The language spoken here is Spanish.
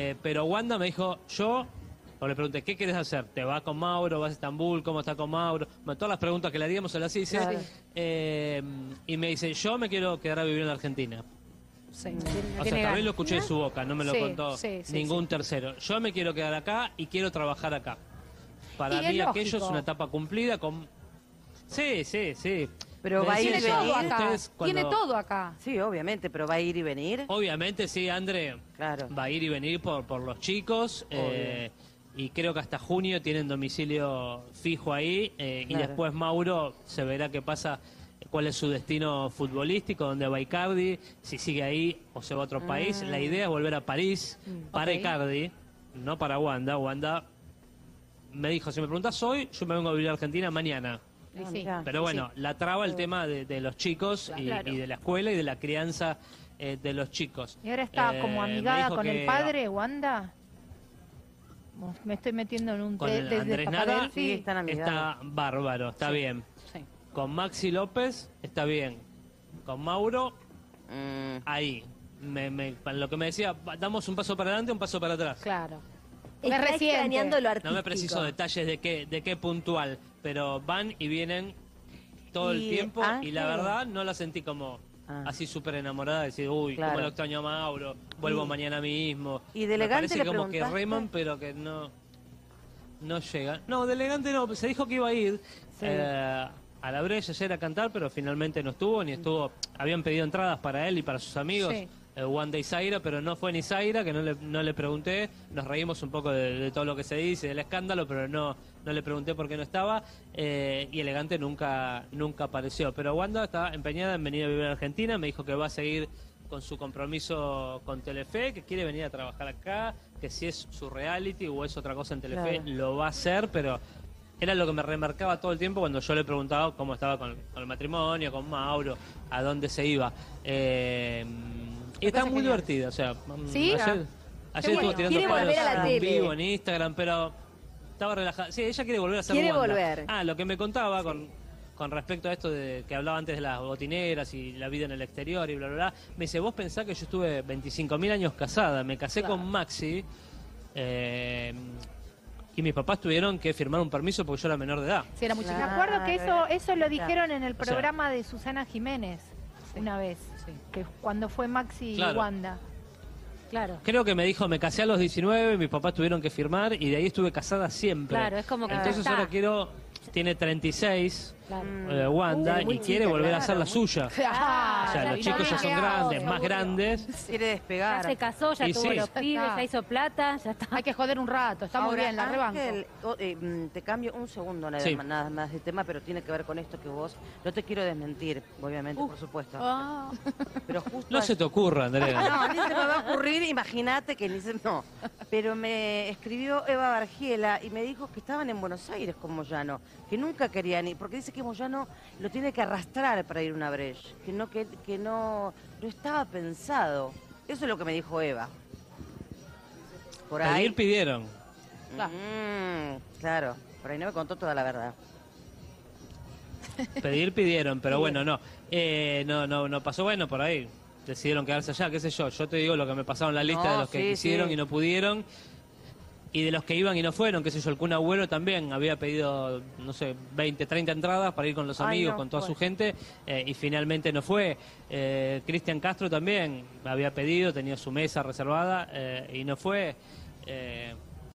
Eh, pero Wanda me dijo, yo, o le pregunté, ¿qué quieres hacer? ¿Te vas con Mauro? ¿Vas a Estambul? ¿Cómo está con Mauro? Bueno, todas las preguntas que le haríamos se las hice. Claro. Eh, y me dice, yo me quiero quedar a vivir en Argentina. Sí. O sea, también lo escuché de su boca, no me lo Sí, contó sí, sí, ningún tercero. Yo me quiero quedar acá y quiero trabajar acá. Para Y es mí aquello es una etapa cumplida con... Sí, sí, sí. Pero va a ir y Tiene venir. todo acá. ustedes cuando- Tiene todo acá. Sí, obviamente, pero va a ir y venir. Obviamente sí, André. Claro. Va a ir y venir por, por los chicos. eh, y creo que hasta junio tienen domicilio fijo ahí. eh, Y después Mauro se verá qué pasa, cuál es su destino futbolístico, dónde va Icardi, si sigue ahí o se va a otro país. La idea es volver a París para ok. Icardi, no para Wanda. Wanda me dijo, si me preguntas hoy, yo me vengo a vivir a Argentina mañana. Ah, sí. Pero bueno, la traba el tema de, de los chicos y, Claro. y de la escuela y de la crianza eh, de los chicos. Y ahora está Eh, como me amigada con que- el padre, Wanda. Me estoy metiendo en un Con té el desde Andrés Nara. Sí, están. Está bárbaro, está bien. Sí. Con Maxi López está bien. Con Mauro, Mm, ahí. Me, me- lo que me decía, damos un paso para adelante, un paso para atrás. Claro. Extrañando lo No me preciso detalles de qué, de qué puntual, pero van y vienen todo el Y tiempo y Ángel- la verdad no la sentí como Ah. así súper enamorada, de decir, uy, Claro. cómo lo extraño a Mauro, vuelvo Y- mañana mismo. y de Me elegante parece le como que preguntaste? reman, pero que no, no llega. No, de elegante no, se dijo que iba a ir Sí. eh, a la Brecha ayer a cantar, pero finalmente no estuvo, ni estuvo, habían pedido entradas para él y para sus amigos. Sí. Eh, Wanda y Zaira, pero no fue ni Zaira, que no le, no le pregunté. Nos reímos un poco de, de todo lo que se dice, del escándalo, pero no, no le pregunté por qué no estaba. eh, y Elegante nunca, nunca apareció. Pero Wanda está empeñada en venir a vivir a Argentina. Me dijo que va a seguir con su compromiso con Telefe, que quiere venir a trabajar acá, que si es su reality o es otra cosa en Telefe, Claro. lo va a hacer, pero era lo que me remarcaba todo el tiempo cuando yo le preguntaba cómo estaba con, con el matrimonio, con Mauro, a dónde se iba. Eh, está muy divertida, o sea, mm, ¿Sí? ayer, ayer bueno. estuvo tirando Quiere palos volver a la en tele. vivo en Instagram, pero estaba relajada. Sí, ella quiere volver a hacer Quiere Wanda. volver. Ah, lo que me contaba con, con respecto a esto de que hablaba antes de las botineras y la vida en el exterior y bla, bla, bla. Me dice, vos pensás que yo estuve 25.000 años casada, me casé con Maxi eh, y mis papás tuvieron que firmar un permiso porque yo era menor de edad. Sí, era muy Claro. Me acuerdo que eso, eso lo dijeron en el O sea- programa de Susana Jiménez una vez, Sí. que cuando fue Maxi Claro. y Wanda. Claro. Creo que me dijo, me casé a los 19, mis papás tuvieron que firmar y de ahí estuve casada siempre. Claro, es como que Entonces está. ahora quiero, tiene 36, Claro. eh, Wanda, Uh, muy y quiere chica, volver a hacer la muy- suya. Ah, o sea, ya los chicos ya son grandes, más grandes. Quiere Ya despegar. se casó, ya Y tuvo sí. los Ya pibes, ya hizo plata, ya está. Hay que joder un rato, está muy Ahora, bien, la rebanco. Ángel, eh, mm, te cambio un segundo nada, Sí. más, nada más de tema, pero tiene que ver con esto que vos... No te quiero desmentir, obviamente, por supuesto. Ah. Pero justo... No se te ocurra, Andrea. No, ni se me va a ocurrir, imagínate que ni se... No, pero me escribió Eva Bargiela y me dijo que estaban en Buenos Aires con Moyano, que nunca querían ir, porque dice que Moyano lo tiene que arrastrar para ir a una brecha, que no, que, que no, no estaba pensado. Eso es lo que me dijo Eva. Por ahí... Pedir pidieron. Claro. Mm, claro, por ahí no me contó toda la verdad. Pedir pidieron, pero bueno, no. Eh, no, no, no pasó bueno por ahí. Decidieron quedarse allá, qué sé yo. Yo te digo lo que me pasaron la lista No, de los que sí, quisieron sí. y no pudieron. Y de los que iban y no fueron, qué sé yo, el Kun Agüero también había pedido, no sé, 20, 30 entradas para ir con los Ay, amigos, no con toda su gente, eh, y finalmente no fue. Eh, Cristian Castro también había pedido, tenía su mesa reservada, eh, y no fue.